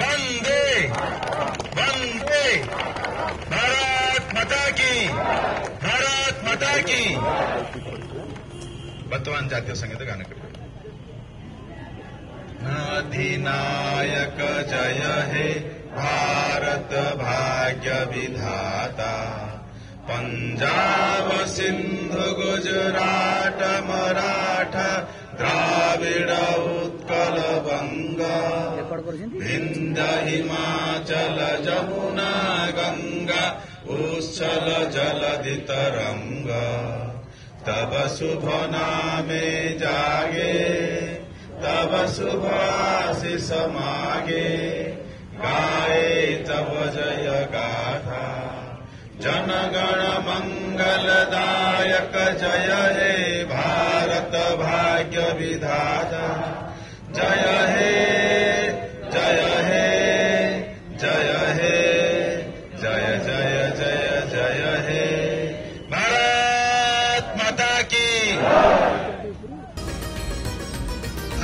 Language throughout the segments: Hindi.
वंदे वंदे भारत माता की भारत माता की वर्तमान जातीय संगीत तो गाने के अधिनायक जय हे भारत भाग्य विधाता पंजाब सिंधु गुजरात मराठा द्राविड़ పాడుపరిచింది వింద హిమాచల జమునా గంగా ఉచ్చల జలది తరంగా तब शुभ नामे जागे तब शुभासी समागे गाए तब जय गाथा जनगण दायक जय हे भारत भाग्य विधाता जय हे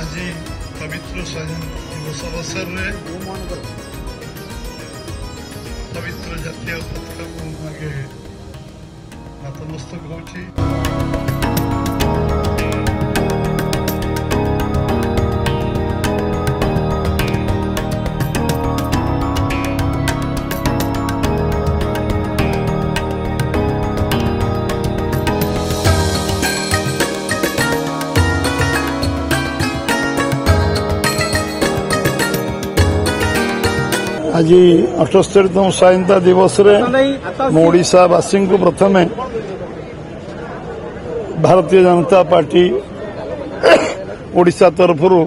आज पवित्र सजन दिवस अवसर में पवित्र जतिया पताका को आगे नतमस्तक हो ଆଜି ଅଠସ୍ତରୀତମ ସ୍ୱାଧୀନତା ଦିବସରେ ମୁଁ ଓଡ଼ିଶାବାସୀଙ୍କୁ ପ୍ରଥମେ ଭାରତୀୟ ଜନତା ପାର୍ଟି ଓଡ଼ିଶା ତରଫରୁ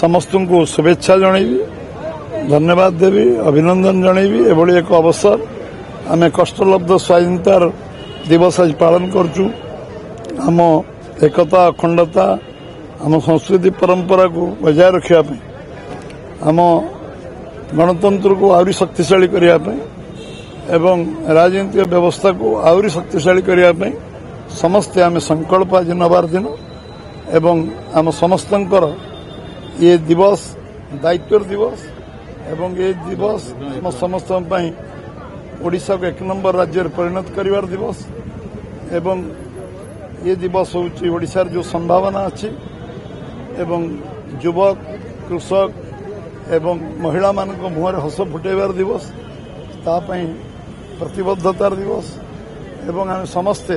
ସମସ୍ତଙ୍କୁ ଶୁଭେଚ୍ଛା ଜଣାଇବି ଧନ୍ୟବାଦ ଦେବି ଅଭିନନ୍ଦନ ଜଣାଇବି ଏଭଳି ଏକ ଅବସର ଆମେ କଷ୍ଟଲବ୍ଧ ସ୍ୱାଧୀନତାର ଦିବସ ଆଜି ପାଳନ କରୁଛୁ ଆମ ଏକତା ଅଖଣ୍ଡତା ଆମ ସଂସ୍କୃତି ପରମ୍ପରାକୁ ବଜାୟ ରଖିବା ପାଇଁ ଆମ ଗଣତନ୍ତ୍ରକୁ ଆହୁରି ଶକ୍ତିଶାଳୀ କରିବା ପାଇଁ ଏବଂ ରାଜନୈତିକ ବ୍ୟବସ୍ଥାକୁ ଆହୁରି ଶକ୍ତିଶାଳୀ କରିବା ପାଇଁ ସମସ୍ତେ ଆମେ ସଂକଳ୍ପ ଆଜି ନେବାର ଦିନ ଏବଂ ଆମ ସମସ୍ତଙ୍କର ଏ ଦିବସ ଦାୟିତ୍ୱର ଦିବସ ଏବଂ ଏ ଦିବସ ଆମ ସମସ୍ତଙ୍କ ପାଇଁ ଓଡ଼ିଶାକୁ ଏକ ନମ୍ବର ରାଜ୍ୟରେ ପରିଣତ କରିବାର ଦିବସ ଏବଂ ଏ ଦିବସ ହେଉଛି ଓଡ଼ିଶାର ଯେଉଁ ସମ୍ଭାବନା ଅଛି ଏବଂ ଯୁବକ କୃଷକ এবং মহিলা মানক মোহর হাস ফটেবার দিবস তা পই प्रतिबद्धতার দিবস এবং আমি সমস্থে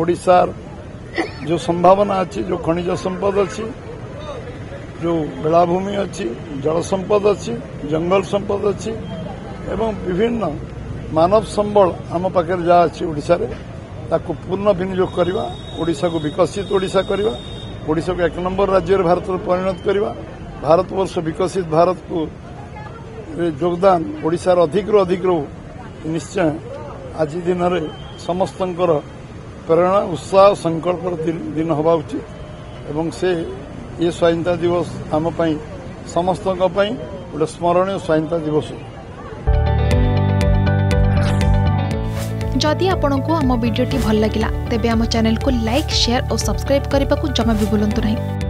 ওড়িশা যে সম্ভাবনা আছে যে খনিজ সম্পদ আছে যে বেলা ভূমি আছে জল সম্পদ আছে জঙ্গল সম্পদ আছে এবং বিভিন্ন মানব সম্বল আম পাকে যা আছে ওড়িশা রে তাকু পূর্ণ ভিন যোগ করিবা ওড়িশা কো বিকশিত ওড়িশা করিবা ওড়িশা কো এক নম্বর রাজ্যর ভারতর পরিণত করিবা भारतवर्ष भारत को योगदान ओडार अधिक्रु अधिक रह निश्चय आज दिन समस्त प्रेरणा उत्साह संकल्प हेित स्वाधीनता दिवस आम समे स्मरणीय स्वाधीनता दिवस जति आप भिडियो भाइ आम च्यानेक लयर सब्सक्राइब जमा